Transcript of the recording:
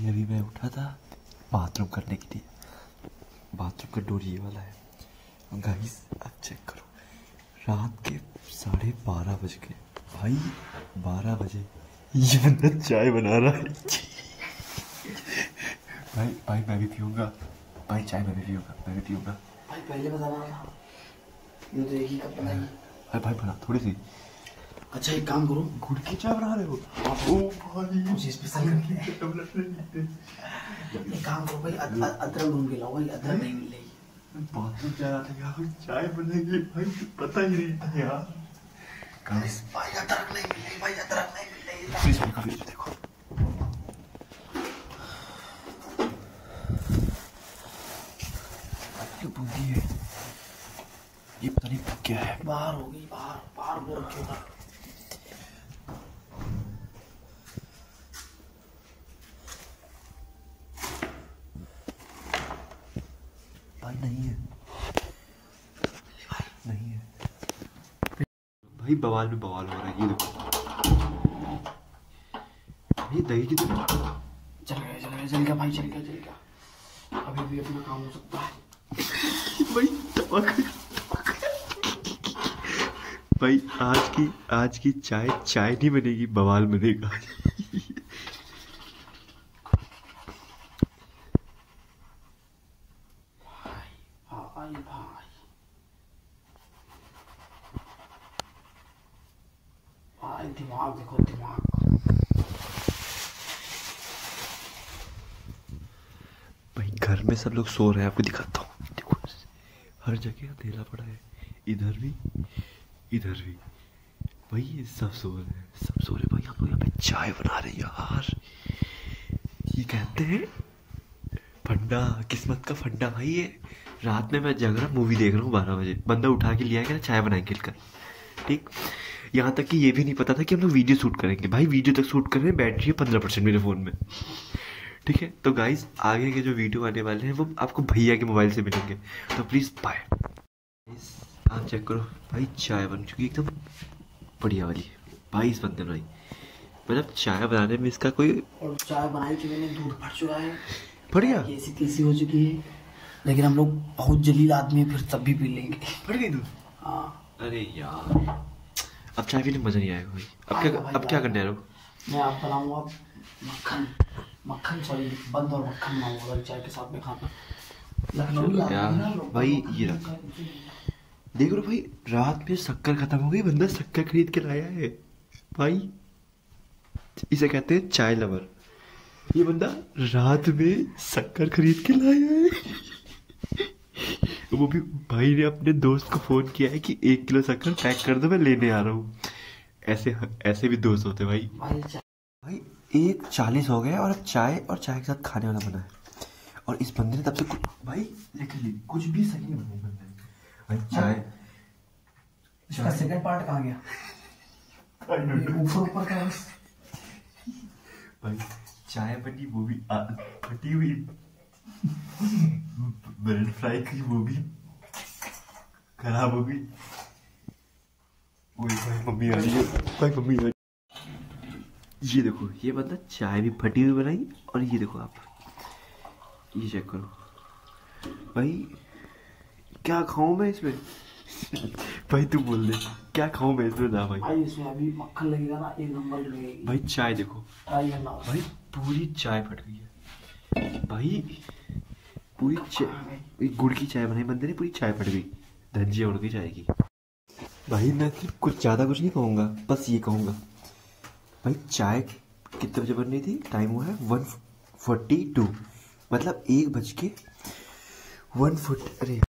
भाई अभी मैं उठा था बाथरूम करने के लिए। बाथरूम का डोर ये वाला है। गाइस अब चेक करो। रात के साढ़े बारह बज गए। भाई बारह बजे। ये बंदा चाय बना रहा है। भाई भाई मैं भी पीऊँगा। भाई चाय मैं भी पीऊँगा मैं भी पीऊँगा। भाई पहले बताना तो एक ही कप बनाई। भाई भाई बना थोड़ी सी। अच्छा एक काम करो गुड़ की चाय बना रहे हो? ओ भाई कुछ स्पेशल करके। एक काम करो भाई अद- अद- अदरक ढूंढ के लाओ भाई अदरक नहीं मिल रही बाथरूम जा रहा था यार चाय बनेगी। भाई पता ही नहीं था यार। गाइस भाई अदरक नहीं मिल रही भाई अदरक नहीं मिल रही प्लीज़ मेरे का वीडियो देखो। ये है पता नहीं क्या है। बाहर हो गई बाहर बाहर हो रखे उधर भाई नहीं है। नहीं है। भाई बवाल में बवाल हो रहा है ये देखो। ये दही की चल गया चल गया चल गया भाई चल गया चल गया। अभी भी अपना काम हो सकता है। भाई टपक भाई आज की आज की चाय चाय नहीं बनेगी बवाल बनेगा भाई भाई भाई दिमाग देखो दिमाग भाई, घर में सब लोग सो रहे हैं, आपको दिखाता हूँ। देखो, हर जगह अंधेरा पड़ा है। इधर भी इधर भी। भाई, ये सब सो रहे हैं, सब सो रहे भाई हम लोग यहाँ पे चाय बना रहे हैं, यार। ये कहते हैं, फंडा, किस्मत का फंडा। भाई, ये रात में मैं जग रहा मूवी देख रहा हूँ बारह बजे। बंदा उठा के लिया गया चाय बनाए का ठीक? यहाँ तक कि ये भी नहीं पता था कि हम लोग वीडियो शूट करेंगे। भाई वीडियो तक शूट कर रहे हैं बैटरी है पंद्रह परसेंट मेरे फ़ोन में। ठीक है? तो गाइस आगे के जो वीडियो आने वाले हैं वो आपको भैया के मोबाइल से मिलेंगे। तो प्लीज़ बाय आप चेक करो। भाई चाय बन चुकी एकदम बढ़िया वाली। भाई इस बंदे भाई। मतलब चाय बनाने में इसका कोई और चाय बनाई कि मैंने दूध भर चुका है। बढ़िया। कैसी कैसी हो चुकी है। लेकिन हम लोग बहुत जलील आदमी फिर तब भी पी लेंगे। बढ़ गई दूध? हाँ। अरे यार। अब चाय पीने मज़ा नहीं आएगा भाई। अब क्या अब क्या। करने रहो मैं आप बनाऊँगा मक्खन। मक्खन सॉरी बंद और मक्खन बनाऊँगा चाय के साथ में खाना। लखनऊ यार, भाई ये रख। देख लो भाई रात में शक्कर खत्म हो गई बंदा शक्कर खरीद के लाया है। भाई इसे कहते हैं चाय लवर। ये बंदा रात में शक्कर खरीद के लाया है। वो भी भाई ने अपने दोस्त को फ़ोन किया है कि एक किलो शक्कर पैक कर दो मैं लेने आ रहा हूँ। ऐसे ऐसे भी दोस्त होते भाई। भाई एक चालीस हो गया और अब चाय और चाय के साथ खाने वाला बना है। और इस बंदे ने तब से कुछ भाई लिख ली कुछ भी सही नहीं बनाई बंदे भाई चाय। इसका सेकंड पार्ट कहाँ गया? ऊपर ऊपर का भाई चाय बनी वो भी आ- फटी हुई ब्रेड फ्राई की वो भी खराब हो गई मम्मी आ रही है भाई मम्मी आ रही है। ये देखो ये बंदा चाय भी फटी हुई बनाई और ये देखो आप। ये चेक करो। भाई क्या खाऊं मैं इसमें? भाई तू बोल दे क्या खाऊं मैं इसमें? ना भाई। भाई इसमें अभी मक्खन लगेगा ना एक नंबर भाई चाय देखो। भाई पूरी चाय फट गई है। भाई, पूरी चाय गुड़ की चाय बनाई, बंदे ने पूरी चाय फट गई। धनजी उड़ गई चाय की। भाई, मैं सिर्फ़ कुछ ज़्यादा कुछ नहीं कहूँगा, बस ये कहूँगा। भाई, चाय कितने बजे बननी थी? टाइम हुआ है वन फोर्टी टू मतलब एक बज के वन फोर्टी अरे